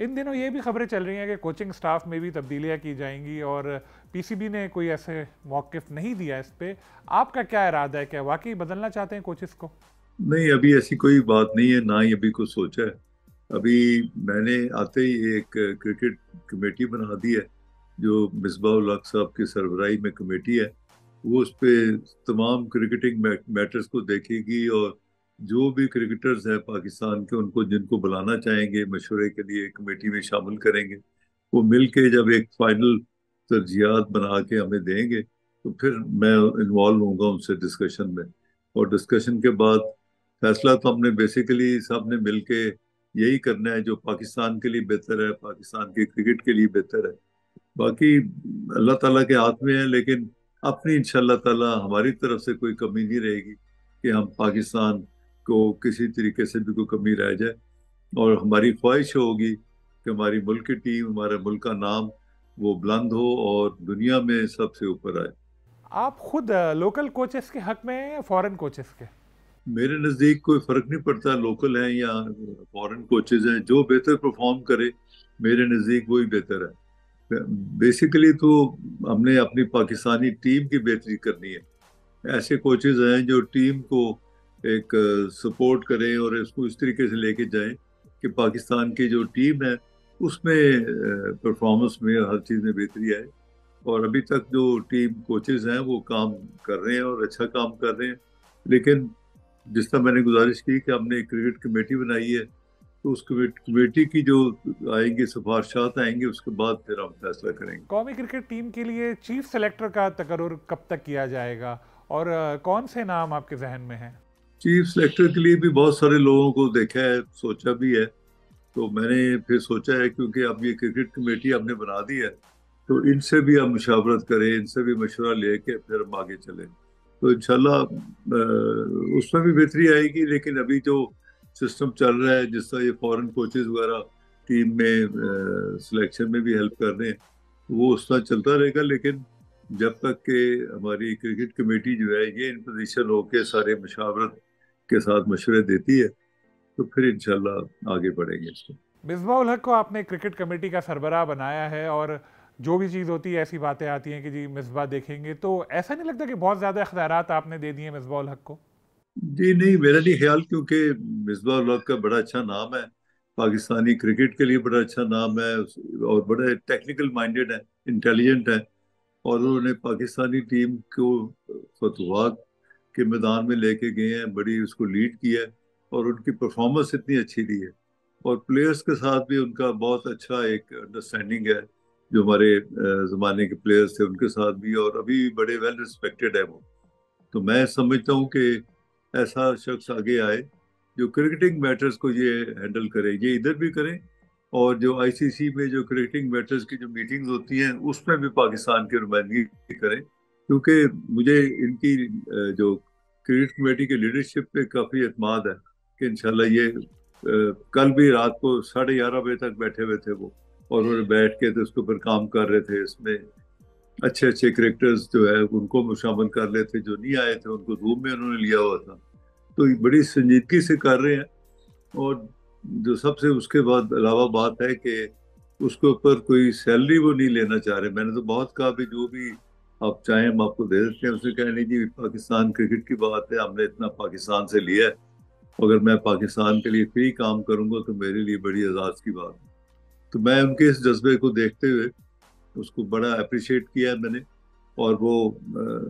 इन दिनों ये भी खबरें चल रही हैं कि कोचिंग स्टाफ में भी तब्दीलियाँ की जाएँगी और पीसीबी ने कोई ऐसे मौकफ नहीं दिया इस पर आपका क्या इरादा है? क्या वाकई बदलना चाहते हैं कोचिस को? नहीं, अभी ऐसी कोई बात नहीं है, ना ही अभी कुछ सोचा है। अभी मैंने आते ही एक क्रिकेट कमेटी बना दी है, जो मिसबा साहब की सरबराही में कमेटी है। वो उस पर तमाम क्रिकेटिंग मैटर्स को देखेगी और जो भी क्रिकेटर्स हैं पाकिस्तान के, उनको, जिनको बुलाना चाहेंगे, मशवरे के लिए कमेटी में शामिल करेंगे, वो मिल के जब एक फाइनल तरजियात बना के हमें देंगे तो फिर मैं इन्वॉल्व होऊँगा उनसे डिस्कशन में। और डिस्कशन के बाद फैसला तो हमने बेसिकली सबने मिल के यही करना है, जो पाकिस्तान के लिए बेहतर है, पाकिस्तान के क्रिकेट के लिए बेहतर है। बाकी अल्लाह ताला के हाथ में है, लेकिन अपनी इंशाल्लाह ताला हमारी तरफ़ से कोई कमी नहीं रहेगी कि हम पाकिस्तान को किसी तरीके से भी कोई कमी रह जाए और हमारी ख्वाहिश होगी कि हमारी मुल्क की टीम हमारे मुल्क का नाम वो बुलंद हो और दुनिया में सबसे ऊपर आए। आप खुद लोकल कोचेस के हक में हैं या फॉरेन कोचेस के? मेरे नज़दीक कोई फ़र्क नहीं पड़ता लोकल हैं या फॉरेन कोचेज हैं जो बेहतर परफॉर्म करे मेरे नज़दीक वही बेहतर है। बेसिकली तो हमने अपनी पाकिस्तानी टीम की बेहतरी करनी है। ऐसे कोचेज हैं जो टीम को एक सपोर्ट करें और इसको इस तरीके से लेके जाएँ कि पाकिस्तान की जो टीम है, उसमें परफॉर्मेंस में हर चीज़ में बेहतरी आए। और अभी तक जो टीम कोचेज हैं, वो काम कर रहे हैं और अच्छा काम कर रहे हैं। लेकिन जिस तरह मैंने गुजारिश की कि हमने एक क्रिकेट कमेटी बनाई है तो उस कमेटी की जो आएँगे, सिफारशात आएँगे, उसके बाद फिर हम फैसला करेंगे। कौमी क्रिकेट टीम के लिए चीफ सेलेक्टर का तकर्र कब तक किया जाएगा? और कौन से नाम आपके जहन में हैं? चीफ सेलेक्टर के लिए भी बहुत सारे लोगों को देखा है, सोचा भी है। तो मैंने फिर सोचा है क्योंकि अब ये क्रिकेट कमेटी हमने बना दी है तो इनसे भी हम मुशावरत करें, इनसे भी मशवरा लेके फिर हम आगे चलें। तो इन इंशाल्लाह उसमें भी बेहतरी आएगी, लेकिन अभी जो सिस्टम चल रहा है, जिस तरह ये फॉरेन कोचेज वगैरह टीम में सिलेक्शन में भी हेल्प कर रहे हैं, वो उस तरह चलता रहेगा। लेकिन जब तक के हमारी क्रिकेट कमेटी जो है, ये इन पोजिशन होके सारे मशावरत के साथ मशवरे देती है तो फिर इंशाल्लाह आगे बढ़ेंगे इसको। मिसबा हक को आपने क्रिकेट कमेटी का सरबराह बनाया है और जो भी चीज़ होती है ऐसी बातें आती हैं कि जी मिसबा देखेंगे तो ऐसा नहीं लगता कि बहुत ज़्यादा अख्तियार आपने दे दिए मिसबा हक को? जी नहीं मेरा नहीं ख्याल क्योंकि मिसबा हक का बड़ा अच्छा नाम है पाकिस्तानी क्रिकेट के लिए बड़ा अच्छा नाम है और बड़े टेक्निकल माइंडेड है इंटेलिजेंट है और उन्होंने पाकिस्तानी टीम को फतवात के मैदान में लेके गए हैं, बड़ी उसको लीड किया है और उनकी परफॉर्मेंस इतनी अच्छी दी है। और प्लेयर्स के साथ भी उनका बहुत अच्छा एक अंडरस्टैंडिंग है, जो हमारे ज़माने के प्लेयर्स थे उनके साथ भी और अभी बड़े वेल रिस्पेक्टेड है वो। तो मैं समझता हूँ कि ऐसा शख्स आगे आए, जो क्रिकेटिंग मैटर्स को ये हैंडल करे, ये इधर भी करें और जो आईसीसी में जो क्रिकेटिंग मैटर्स की जो मीटिंग्स होती हैं, उसमें भी पाकिस्तान की नुमाइंदगी करें। क्योंकि मुझे इनकी जो क्रिकेट कमेटी के लीडरशिप पे काफ़ी अतमाद है कि इंशाल्लाह ये आ, कल भी रात को साढ़े ग्यारह बजे तक बैठे हुए थे वो और उन्होंने बैठ के तो उसके ऊपर काम कर रहे थे इसमें। अच्छे अच्छे करेक्टर्स जो है उनको शामिल कर रहे थे जो नहीं आए थे उनको रूम में उन्होंने लिया हुआ था। तो बड़ी संजीदगी से कर रहे हैं और जो सबसे उसके बाद अलावा बात है कि उसके ऊपर कोई सैलरी वो नहीं लेना चाह रहे। मैंने तो बहुत कहा भी जो भी आप चाहें, हम आपको दे देते हैं। उसने कहा, नहीं जी, पाकिस्तान क्रिकेट की बात है, हमने इतना पाकिस्तान से लिया है। अगर मैं पाकिस्तान के लिए फ्री काम करूँगा तो मेरे लिए बड़ी एजाज की बात है। तो मैं उनके इस जज्बे को देखते हुए, उसको बड़ा अप्रिशिएट किया है मैंने। और वो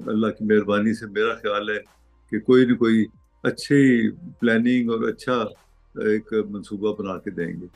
अल्लाह की मेहरबानी से मेरा ख्याल है कि कोई ना कोई अच्छी प्लानिंग और अच्छा एक मंसूबा बना के देंगे।